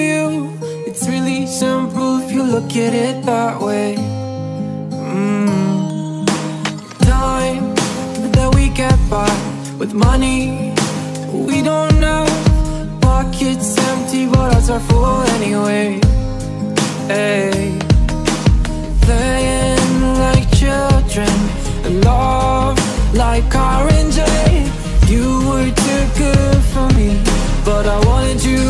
you. It's really simple if you look at it that way. Mm. Time that we get by with money we don't know. Pockets empty, but ours are full anyway. Hey. Playing like children and love like orange. You were too good for me, but I wanted you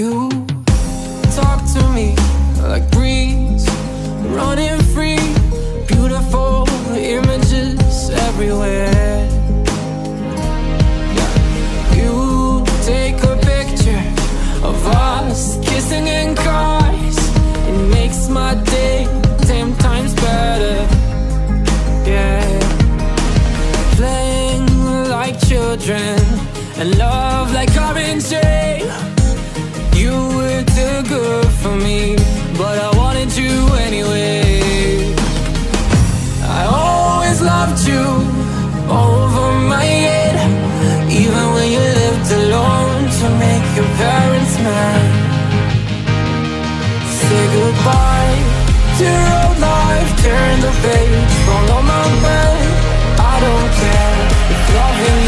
You talk to me like breeze, running free, beautiful images everywhere. You take a picture of us kissing care if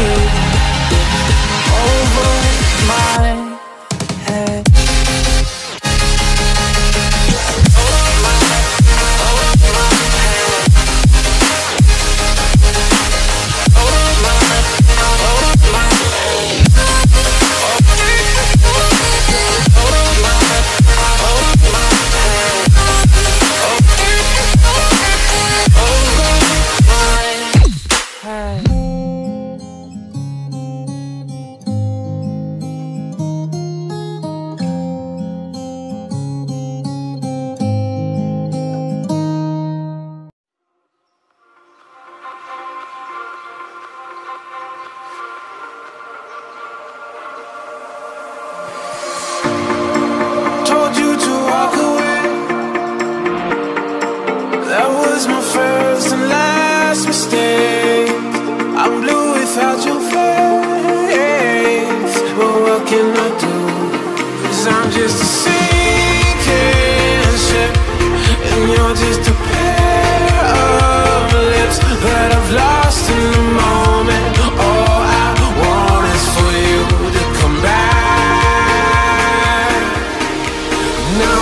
just a sinking ship. And you're just a pair of lips that I've lost in the moment. All I want is for you to come back. Now